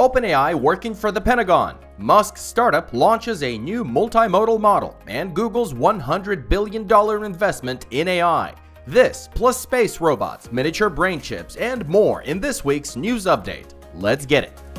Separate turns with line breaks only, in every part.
OpenAI working for the Pentagon, Musk's startup launches a new multimodal model, and Google's $100 billion investment in AI. This, plus space robots, miniature brain chips, and more in this week's news update. Let's get it.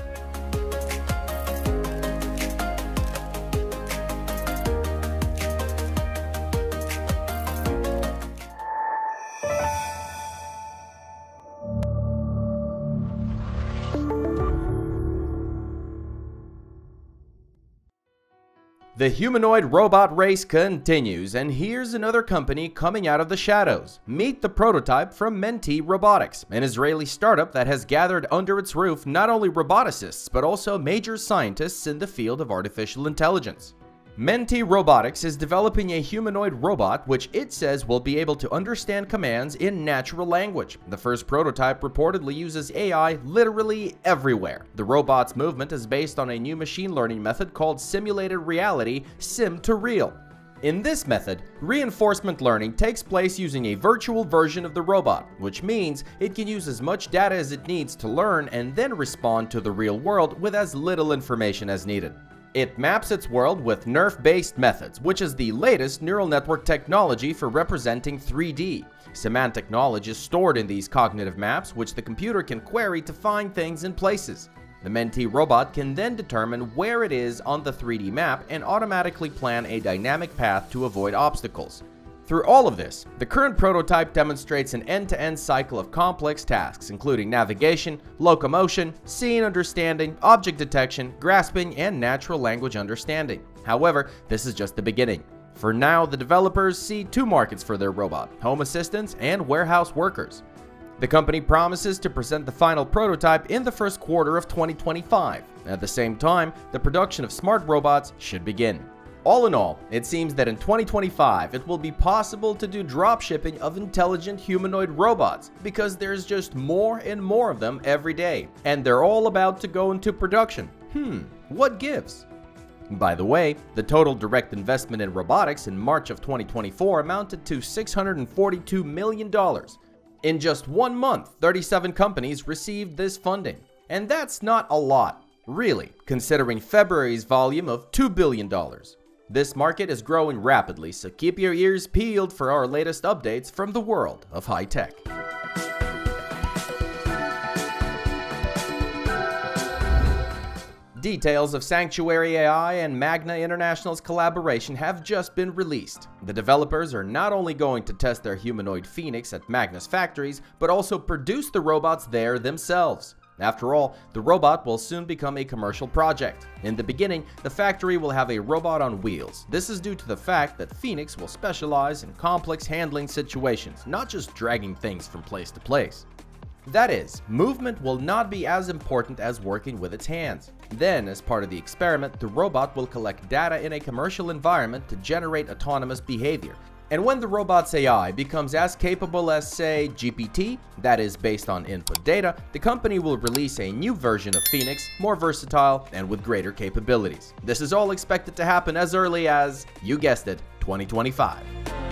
The humanoid robot race continues, and here's another company coming out of the shadows. Meet the prototype from Mentee Robotics, an Israeli startup that has gathered under its roof not only roboticists, but also major scientists in the field of artificial intelligence. Mentee Robotics is developing a humanoid robot which it says will be able to understand commands in natural language. The first prototype reportedly uses AI literally everywhere. The robot's movement is based on a new machine learning method called simulated reality, sim to real. In this method, reinforcement learning takes place using a virtual version of the robot, which means it can use as much data as it needs to learn and then respond to the real world with as little information as needed. It maps its world with NeRF-based methods, which is the latest neural network technology for representing 3D. Semantic knowledge is stored in these cognitive maps, which the computer can query to find things in places. The Mentee robot can then determine where it is on the 3D map and automatically plan a dynamic path to avoid obstacles. Through all of this, the current prototype demonstrates an end-to-end cycle of complex tasks, including navigation, locomotion, scene understanding, object detection, grasping, and natural language understanding. However, this is just the beginning. For now, the developers see two markets for their robot, home assistants and warehouse workers. The company promises to present the final prototype in the first quarter of 2025. At the same time, the production of smart robots should begin. All in all, it seems that in 2025 it will be possible to do dropshipping of intelligent humanoid robots because there's just more and more of them every day, and they're all about to go into production. Hmm, what gives? By the way, the total direct investment in robotics in March of 2024 amounted to $642 million. In just one month, 37 companies received this funding. And that's not a lot, really, considering February's volume of $2 billion. This market is growing rapidly, so keep your ears peeled for our latest updates from the world of high tech. Details of Sanctuary AI and Magna International's collaboration have just been released. The developers are not only going to test their humanoid Phoenix at Magna's factories, but also produce the robots there themselves. After all, the robot will soon become a commercial project. In the beginning, the factory will have a robot on wheels. This is due to the fact that Phoenix will specialize in complex handling situations, not just dragging things from place to place. That is, movement will not be as important as working with its hands. Then, as part of the experiment, the robot will collect data in a commercial environment to generate autonomous behavior, and when the robot's AI becomes as capable as, say, GPT, that is based on input data, the company will release a new version of Phoenix, more versatile and with greater capabilities. This is all expected to happen as early as, you guessed it, 2025.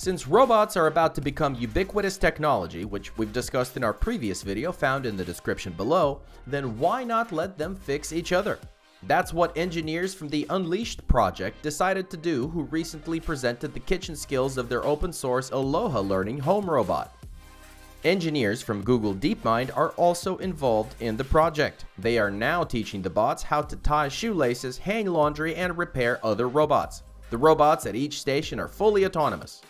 Since robots are about to become ubiquitous technology, which we've discussed in our previous video found in the description below, then why not let them fix each other? That's what engineers from the Unleashed project decided to do who recently presented the kitchen skills of their open source Aloha Learning home robot. Engineers from Google DeepMind are also involved in the project. They are now teaching the bots how to tie shoelaces, hang laundry, and repair other robots. The robots at each station are fully autonomous.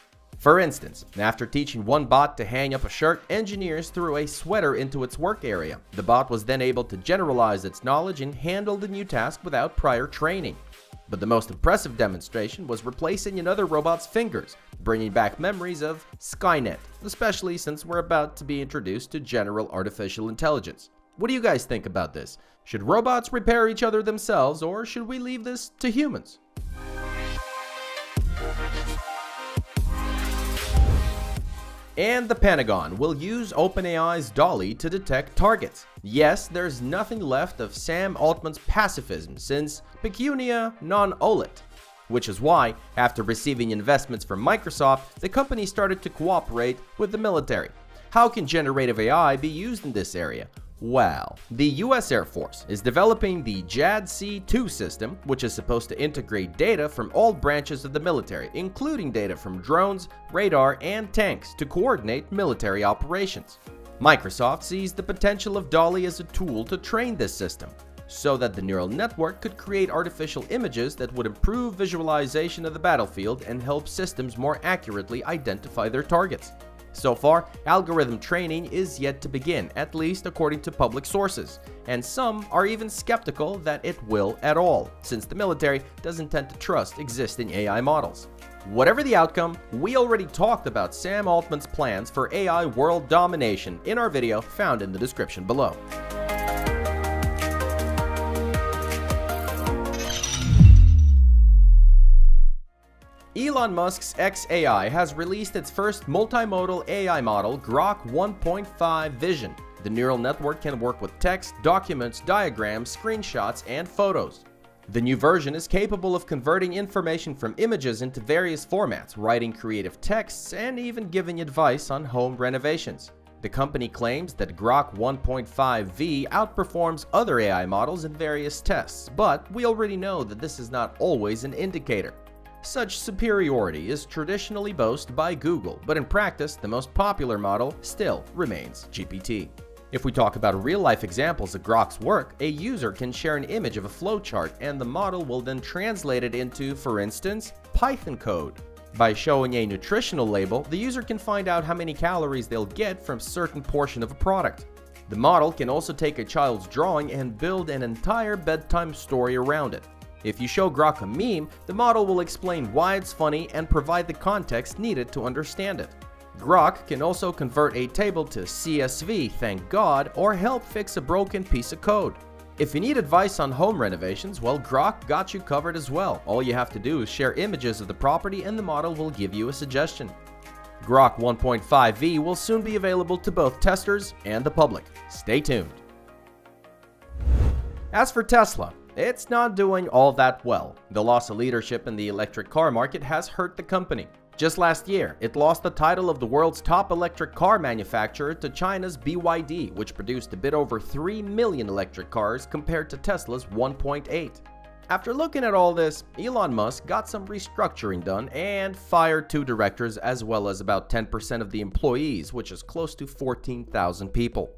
For instance, after teaching one bot to hang up a shirt, engineers threw a sweater into its work area. The bot was then able to generalize its knowledge and handle the new task without prior training. But the most impressive demonstration was replacing another robot's fingers, bringing back memories of Skynet, especially since we're about to be introduced to general artificial intelligence. What do you guys think about this? Should robots repair each other themselves, or should we leave this to humans? And the Pentagon will use OpenAI's DALL-E to detect targets. Yes, there's nothing left of Sam Altman's pacifism since pecunia non olet. which is why, after receiving investments from Microsoft, the company started to cooperate with the military. How can generative AI be used in this area? Well, the US Air Force is developing the JADC2 system, which is supposed to integrate data from all branches of the military, including data from drones, radar, and tanks to coordinate military operations. Microsoft sees the potential of DALL-E as a tool to train this system, so that the neural network could create artificial images that would improve visualization of the battlefield and help systems more accurately identify their targets. So far, algorithm training is yet to begin, at least according to public sources, and some are even skeptical that it will at all, since the military doesn't tend to trust existing AI models. Whatever the outcome, we already talked about Sam Altman's plans for AI world domination in our video found in the description below. Elon Musk's xAI has released its first multimodal AI model, Grok 1.5 Vision. The neural network can work with text, documents, diagrams, screenshots, and photos. The new version is capable of converting information from images into various formats, writing creative texts, and even giving advice on home renovations. The company claims that Grok 1.5v outperforms other AI models in various tests, but we already know that this is not always an indicator. Such superiority is traditionally boasted by Google, but in practice, the most popular model still remains GPT. If we talk about real-life examples of Grok's work, a user can share an image of a flowchart and the model will then translate it into, for instance, Python code. By showing a nutritional label, the user can find out how many calories they'll get from certain portion of a product. The model can also take a child's drawing and build an entire bedtime story around it. If you show Grok a meme, the model will explain why it's funny and provide the context needed to understand it. Grok can also convert a table to CSV, thank God, or help fix a broken piece of code. If you need advice on home renovations, well Grok got you covered as well. All you have to do is share images of the property and the model will give you a suggestion. Grok 1.5v will soon be available to both testers and the public. Stay tuned. As for Tesla, it's not doing all that well. The loss of leadership in the electric car market has hurt the company. Just last year, it lost the title of the world's top electric car manufacturer to China's BYD, which produced a bit over 3 million electric cars compared to Tesla's 1.8. After looking at all this, Elon Musk got some restructuring done and fired two directors as well as about 10% of the employees, which is close to 14,000 people.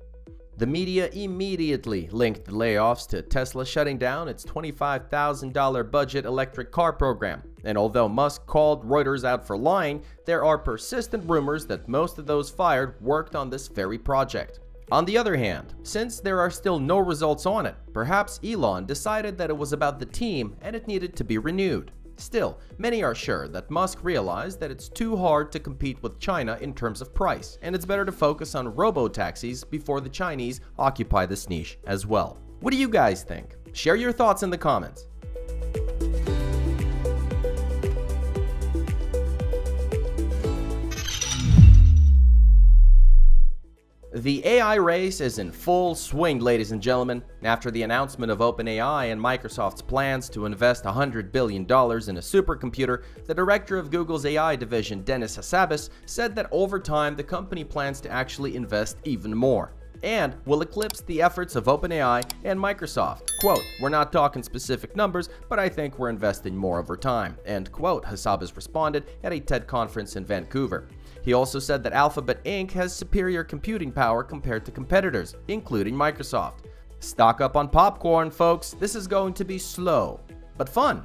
The media immediately linked the layoffs to Tesla shutting down its $25,000 budget electric car program. And although Musk called Reuters out for lying, there are persistent rumors that most of those fired worked on this very project. On the other hand, since there are still no results on it, perhaps Elon decided that it was about the team and it needed to be renewed. Still, many are sure that Musk realized that it's too hard to compete with China in terms of price, and it's better to focus on robo-taxis before the Chinese occupy this niche as well. What do you guys think? Share your thoughts in the comments. The AI race is in full swing, ladies and gentlemen. After the announcement of OpenAI and Microsoft's plans to invest $100 billion in a supercomputer, the director of Google's AI division, Demis Hassabis, said that over time the company plans to actually invest even more and will eclipse the efforts of OpenAI and Microsoft. Quote, we're not talking specific numbers, but I think we're investing more over time. End quote, Hassabis responded at a TED conference in Vancouver. He also said that Alphabet Inc. has superior computing power compared to competitors, including Microsoft. Stock up on popcorn, folks. This is going to be slow, but fun.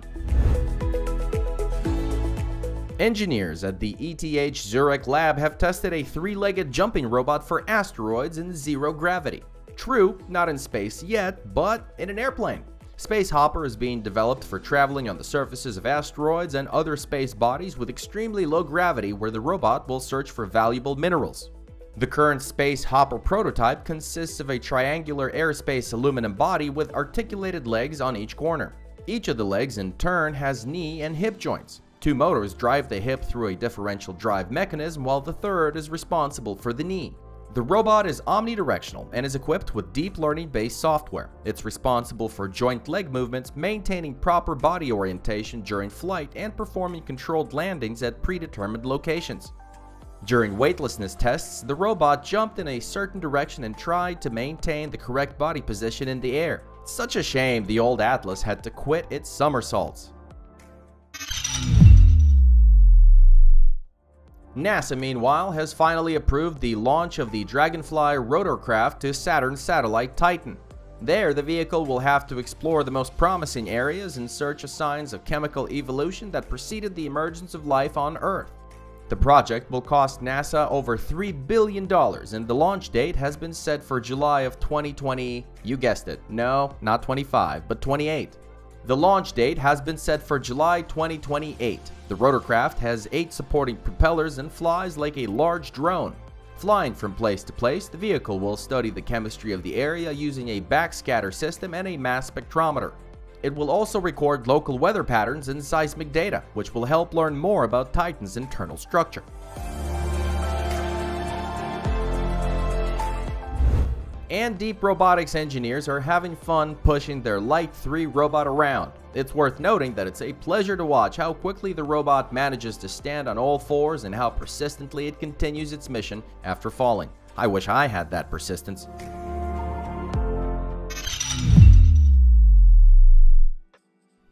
Engineers at the ETH Zurich lab have tested a three-legged jumping robot for asteroids in zero gravity. True, not in space yet, but in an airplane. Space Hopper is being developed for traveling on the surfaces of asteroids and other space bodies with extremely low gravity where the robot will search for valuable minerals. The current Space Hopper prototype consists of a triangular aerospace aluminum body with articulated legs on each corner. Each of the legs in turn has knee and hip joints. Two motors drive the hip through a differential drive mechanism while the third is responsible for the knee. The robot is omnidirectional and is equipped with deep learning based software. It's responsible for joint leg movements, maintaining proper body orientation during flight, and performing controlled landings at predetermined locations. During weightlessness tests, the robot jumped in a certain direction and tried to maintain the correct body position in the air. Such a shame the old Atlas had to quit its somersaults. NASA, meanwhile, has finally approved the launch of the Dragonfly rotorcraft to Saturn's satellite Titan. There, the vehicle will have to explore the most promising areas in search of signs of chemical evolution that preceded the emergence of life on Earth. The project will cost NASA over $3 billion and the launch date has been set for July of 2020. You guessed it. No, not 25, but 28. The launch date has been set for July 2028. The rotorcraft has eight supporting propellers and flies like a large drone. Flying from place to place, the vehicle will study the chemistry of the area using a backscatter system and a mass spectrometer. It will also record local weather patterns and seismic data, which will help learn more about Titan's internal structure. And Deep Robotics engineers are having fun pushing their Lite3 robot around. It's worth noting that it's a pleasure to watch how quickly the robot manages to stand on all fours and how persistently it continues its mission after falling. I wish I had that persistence.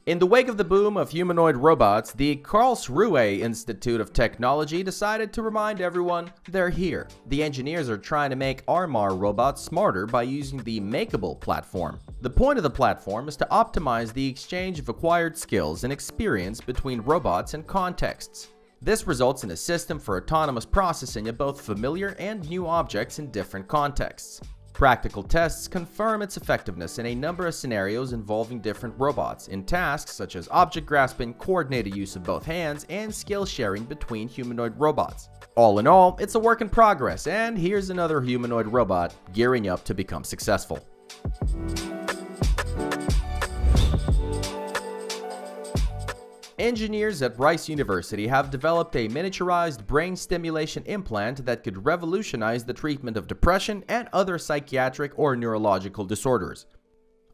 In the wake of the boom of humanoid robots, the Karlsruhe Institute of Technology decided to remind everyone they're here. The engineers are trying to make Armar robots smarter by using the Makeable platform. The point of the platform is to optimize the exchange of acquired skills and experience between robots and contexts. This results in a system for autonomous processing of both familiar and new objects in different contexts. Practical tests confirm its effectiveness in a number of scenarios involving different robots, in tasks such as object grasping, coordinated use of both hands, and skill sharing between humanoid robots. All in all, it's a work in progress, and here's another humanoid robot gearing up to become successful. Engineers at Rice University have developed a miniaturized brain stimulation implant that could revolutionize the treatment of depression and other psychiatric or neurological disorders.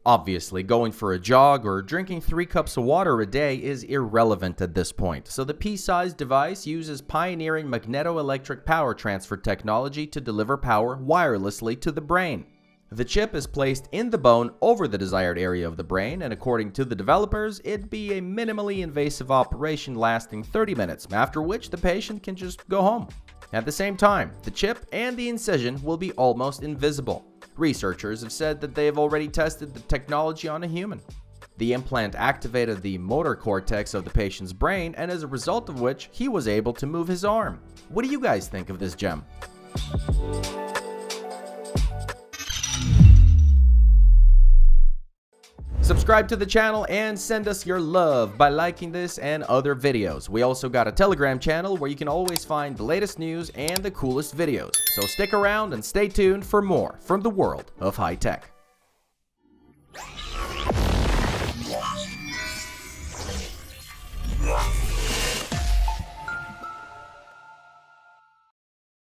Obviously, going for a jog or drinking 3 cups of water a day is irrelevant at this point, so the pea-sized device uses pioneering magnetoelectric power transfer technology to deliver power wirelessly to the brain. The chip is placed in the bone over the desired area of the brain, and according to the developers, it'd be a minimally invasive operation lasting 30 minutes, after which the patient can just go home. At the same time, the chip and the incision will be almost invisible. Researchers have said that they have already tested the technology on a human. The implant activated the motor cortex of the patient's brain, and as a result of which, he was able to move his arm. What do you guys think of this gem? Subscribe to the channel and send us your love by liking this and other videos. We also got a Telegram channel where you can always find the latest news and the coolest videos. So stick around and stay tuned for more from the world of high tech.